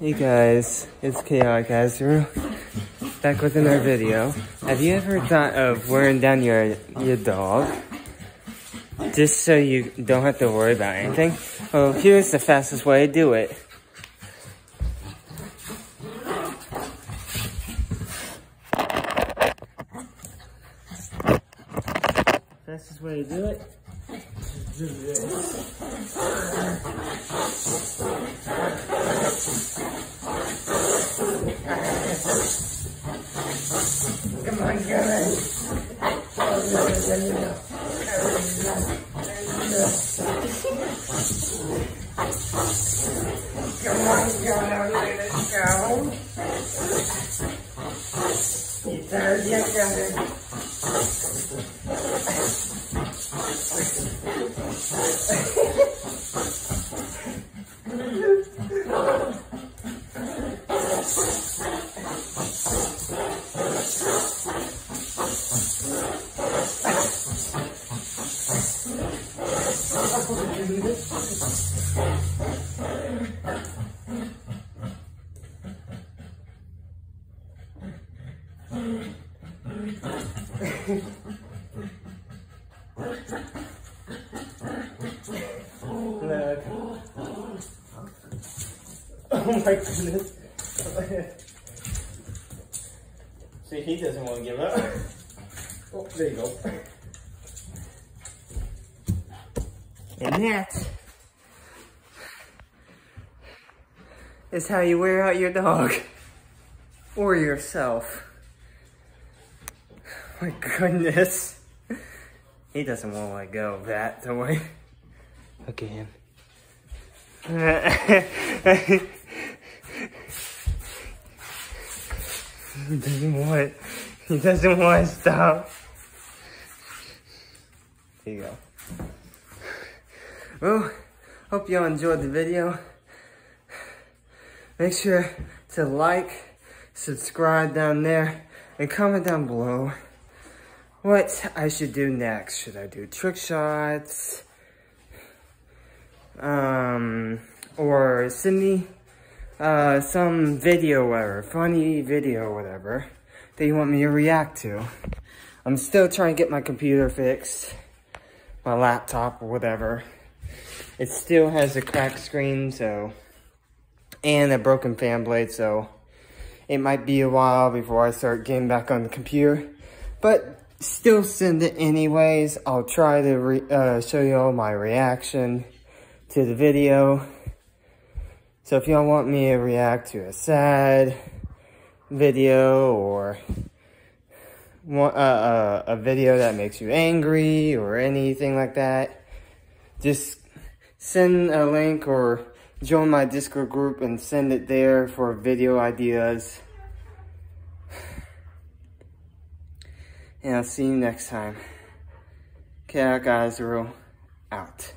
Hey guys, it's Chaotic Asriel, back with another video. Have you ever thought of wearing down your, your dog? Just so you don't have to worry about anything? Well, here's the fastest way to do it. Fastest way to do it. Come on. Come on, go, let it go. You you got it. Look. Oh my goodness. See, he doesn't want to give up. Oh, there you go. And that is how you wear out your dog or yourself. My goodness. He doesn't want to let go of that, don't worry. Look at him. he doesn't want, he doesn't want to stop. Here you go. Well, hope y'all enjoyed the video. Make sure to like, subscribe down there, and comment down below what I should do next. Should I do trick shots? Um, or send me uh, some video or funny video whatever that you want me to react to. I'm still trying to get my computer fixed, my laptop or whatever. It still has a cracked screen, so, and a broken fan blade, so it might be a while before I start getting back on the computer. But still send it anyways. I'll try to uh, show you all my reaction to the video. So if y'all want me to react to a sad video or uh, uh, a video that makes you angry or anything like that, just send a link or join my Discord group and send it there for video ideas. And I'll see you next time. Okay, guys, we're out.